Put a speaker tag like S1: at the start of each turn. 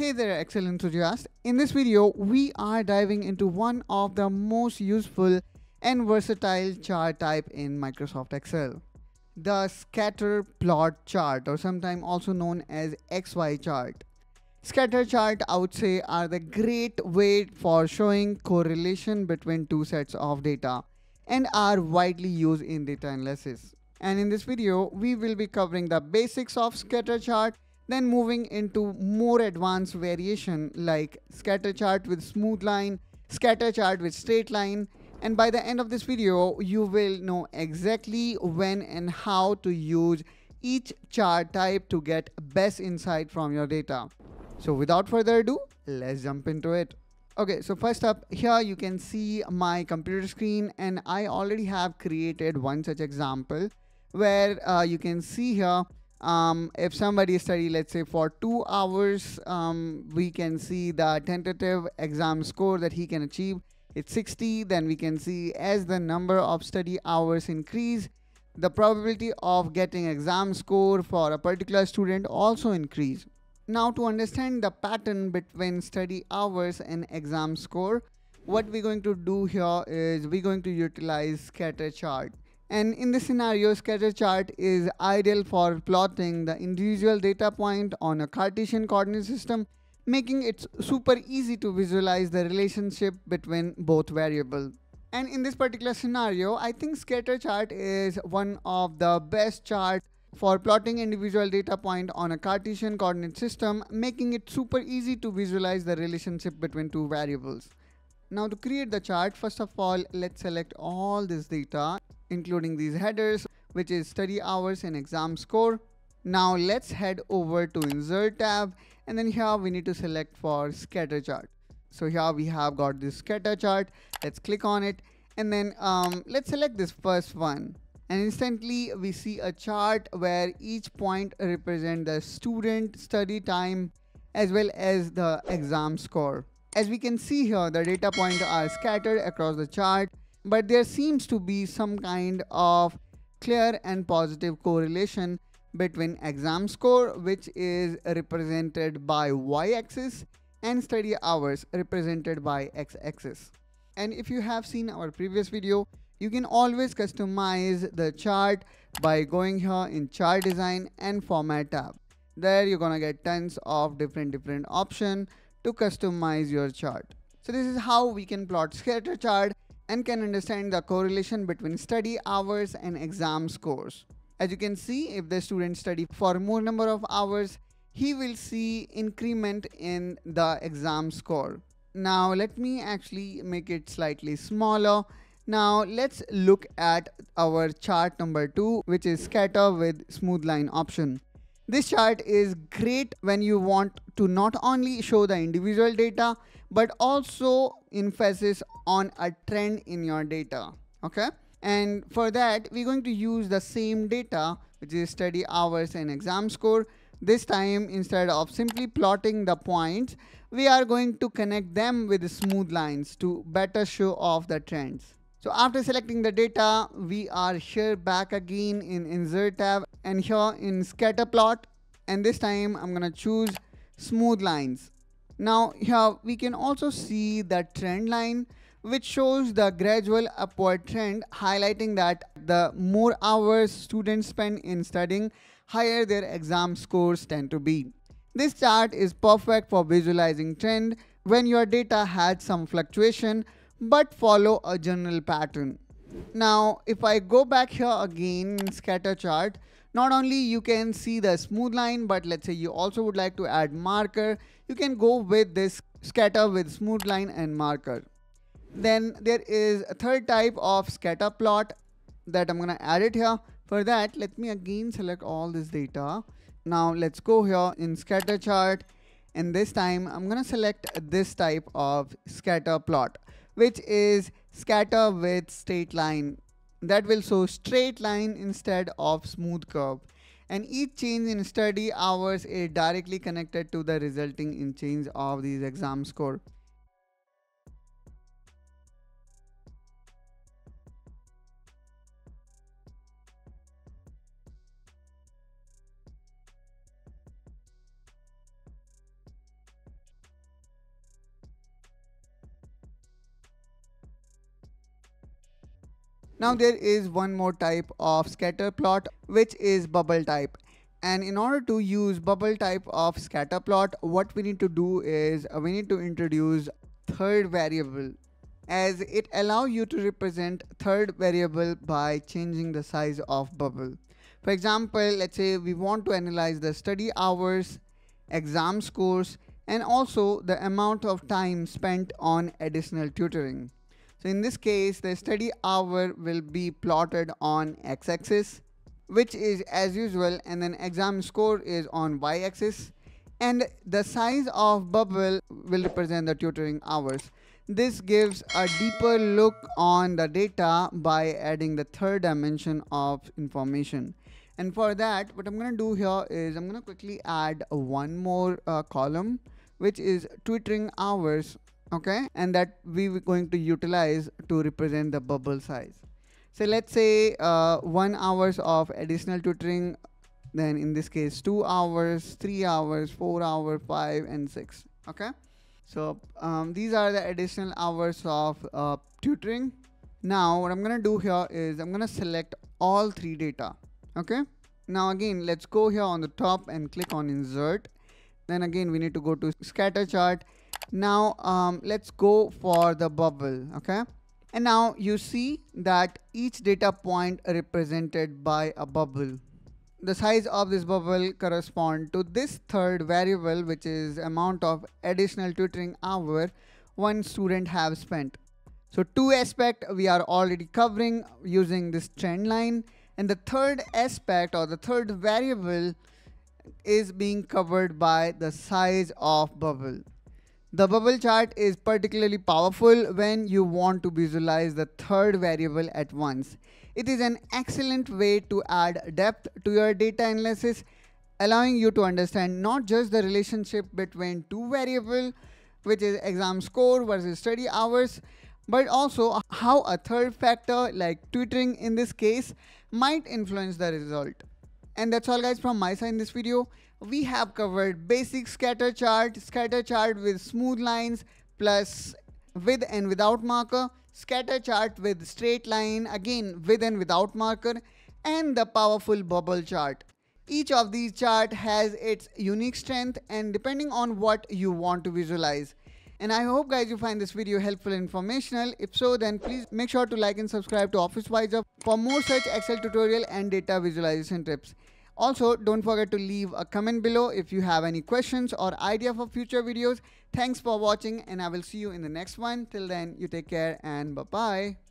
S1: Hey there Excel enthusiast. In this video, we are diving into one of the most useful and versatile chart type in Microsoft Excel. The scatter plot chart or sometimes also known as XY chart. Scatter chart I would say are the great way for showing correlation between two sets of data and are widely used in data analysis. And in this video, we will be covering the basics of scatter chart then moving into more advanced variation like scatter chart with smooth line, scatter chart with straight line, and by the end of this video, you will know exactly when and how to use each chart type to get best insight from your data. So without further ado, let's jump into it. Okay, so first up here you can see my computer screen and I already have created one such example where uh, you can see here um, if somebody study let's say for two hours um, we can see the tentative exam score that he can achieve. It's 60 then we can see as the number of study hours increase the probability of getting exam score for a particular student also increase. Now to understand the pattern between study hours and exam score what we're going to do here is we're going to utilize scatter chart and in this scenario, scatter chart is ideal for plotting the individual data point on a Cartesian coordinate system, making it super easy to visualize the relationship between both variables. And in this particular scenario, I think scatter chart is one of the best chart for plotting individual data point on a Cartesian coordinate system, making it super easy to visualize the relationship between two variables. Now to create the chart, first of all, let's select all this data including these headers, which is study hours and exam score. Now let's head over to insert tab and then here we need to select for scatter chart. So here we have got this scatter chart. Let's click on it and then um, let's select this first one. And instantly we see a chart where each point represent the student study time as well as the exam score. As we can see here, the data points are scattered across the chart but there seems to be some kind of clear and positive correlation between exam score which is represented by y-axis and study hours represented by x-axis. And if you have seen our previous video, you can always customize the chart by going here in chart design and format tab. There you're gonna get tons of different different option to customize your chart. So this is how we can plot scatter chart and can understand the correlation between study hours and exam scores. As you can see, if the student study for more number of hours, he will see increment in the exam score. Now let me actually make it slightly smaller. Now let's look at our chart number two, which is scatter with smooth line option. This chart is great when you want to not only show the individual data, but also emphasis on a trend in your data. Okay. And for that, we're going to use the same data, which is study hours and exam score. This time, instead of simply plotting the points, we are going to connect them with smooth lines to better show off the trends. So after selecting the data, we are here back again in insert tab and here in scatter plot. And this time I'm gonna choose smooth lines. Now here we can also see the trend line which shows the gradual upward trend highlighting that the more hours students spend in studying, higher their exam scores tend to be. This chart is perfect for visualizing trend when your data had some fluctuation but follow a general pattern. Now, if I go back here again in scatter chart, not only you can see the smooth line, but let's say you also would like to add marker, you can go with this scatter with smooth line and marker. Then there is a third type of scatter plot that I'm going to add it here. For that, let me again select all this data. Now let's go here in scatter chart and this time I'm going to select this type of scatter plot which is scatter with straight line that will show straight line instead of smooth curve and each change in study hours is directly connected to the resulting in change of these exam score. Now there is one more type of scatter plot which is bubble type. And in order to use bubble type of scatter plot, what we need to do is uh, we need to introduce third variable as it allow you to represent third variable by changing the size of bubble. For example, let's say we want to analyze the study hours, exam scores, and also the amount of time spent on additional tutoring. So in this case, the study hour will be plotted on x-axis, which is as usual, and then exam score is on y-axis, and the size of bubble will represent the tutoring hours. This gives a deeper look on the data by adding the third dimension of information. And for that, what I'm going to do here is I'm going to quickly add one more uh, column, which is tutoring hours, okay? And that we are going to utilize to represent the bubble size. So let's say uh, one hours of additional tutoring, then in this case, two hours, three hours, four hours, five, and six, okay? So um, these are the additional hours of uh, tutoring. Now what I'm gonna do here is I'm gonna select all three data. Okay. Now again, let's go here on the top and click on insert. Then again, we need to go to scatter chart. Now um, let's go for the bubble. Okay. And now you see that each data point represented by a bubble the size of this bubble correspond to this third variable which is amount of additional tutoring hour one student have spent. So two aspect we are already covering using this trend line and the third aspect or the third variable is being covered by the size of bubble. The bubble chart is particularly powerful when you want to visualize the third variable at once. It is an excellent way to add depth to your data analysis, allowing you to understand not just the relationship between two variables, which is exam score versus study hours, but also how a third factor like tutoring in this case might influence the result. And that's all guys from my side in this video we have covered basic scatter chart, scatter chart with smooth lines plus with and without marker, scatter chart with straight line again with and without marker and the powerful bubble chart. Each of these chart has its unique strength and depending on what you want to visualize. And I hope guys you find this video helpful and informational. If so then please make sure to like and subscribe to OfficeWiser for more such Excel tutorial and data visualization tips. Also, don't forget to leave a comment below if you have any questions or idea for future videos. Thanks for watching and I will see you in the next one. Till then, you take care and bye-bye.